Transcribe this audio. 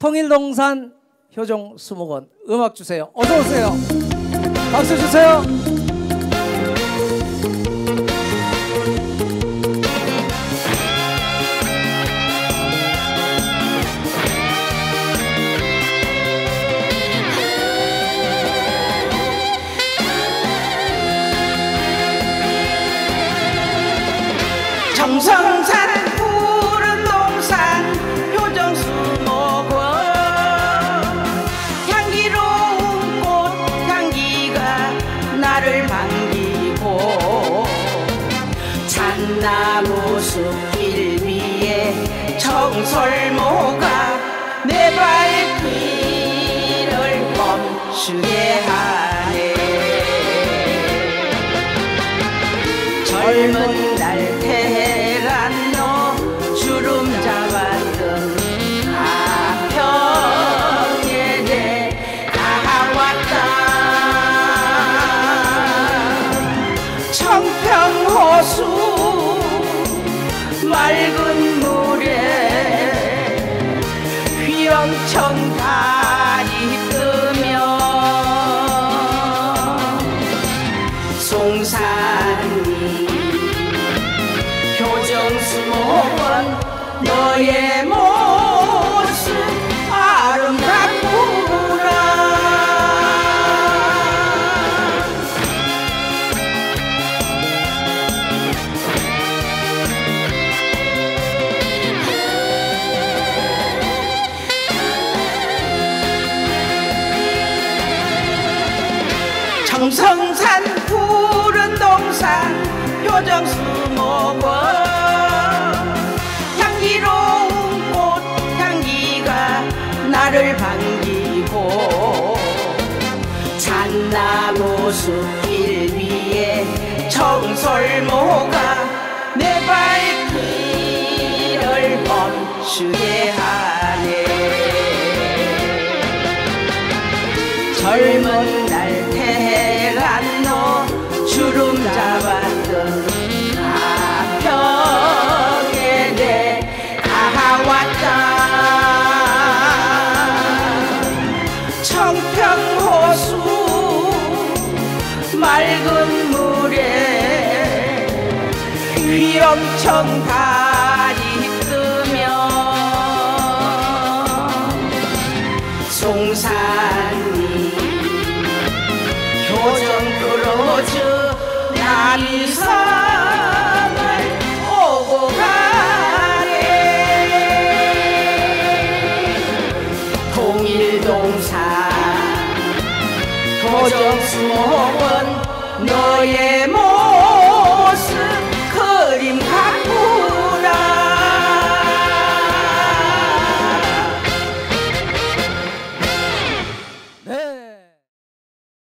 통일동산 효정 수목원 음악 주세요. 어서 오세요. 박수 주세요. 정성산 잣나무 숲길 위에 청설모가 내 발길을 멈추게 하네. 젊은 영청 달이 뜨며 송산이 효정수목원 너의 모 정성산 푸른 동산 효정수 목원. 향기로운 꽃 향기가 나를 반기고 잣나무 숲길 위에 청설모가 내 발길을 멈추게 젊은 날너 주름 잡았던 가평에 내가 왔다. 청평호수 맑은 물에 휘영청 달 남산을 오고 가네. 효정수목원 너의 몸